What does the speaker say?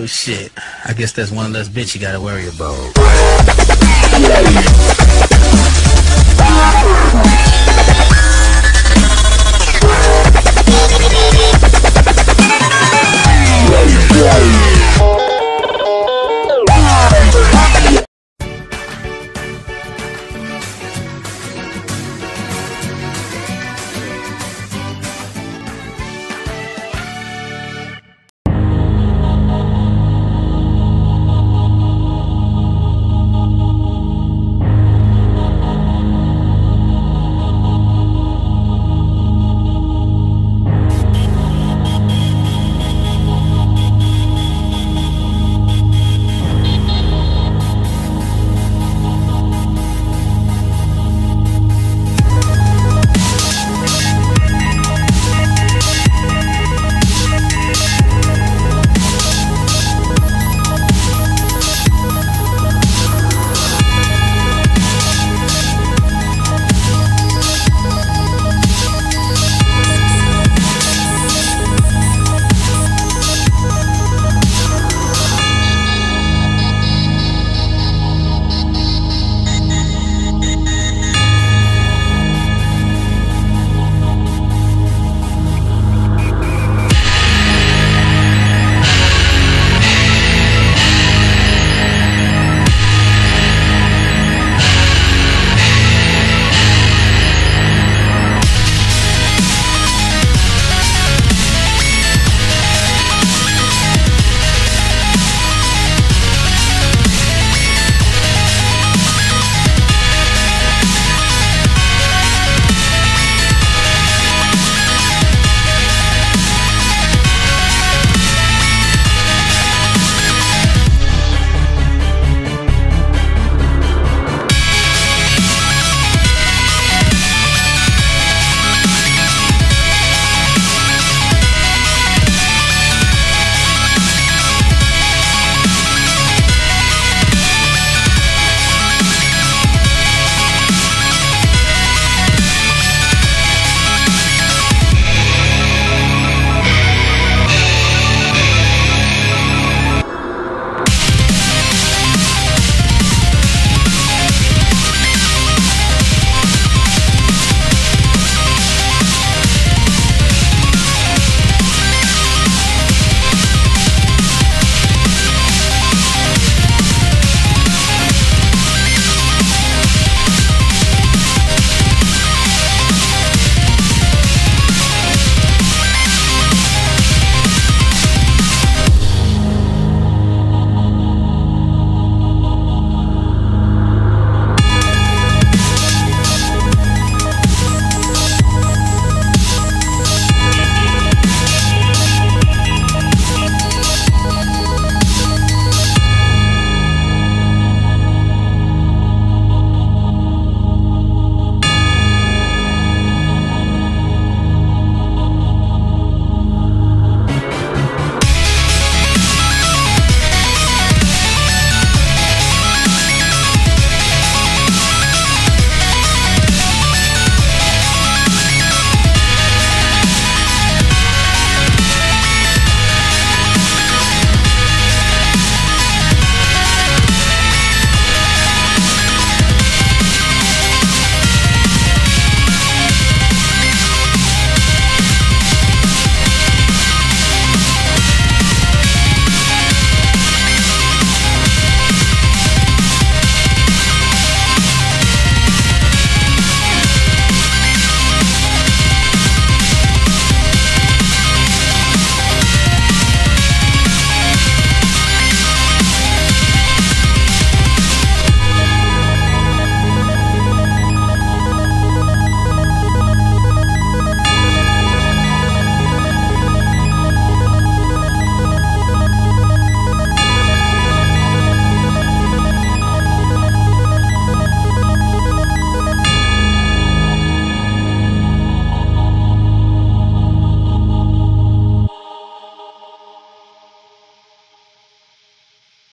Oh shit. I guess that's one less bitch you gotta worry about.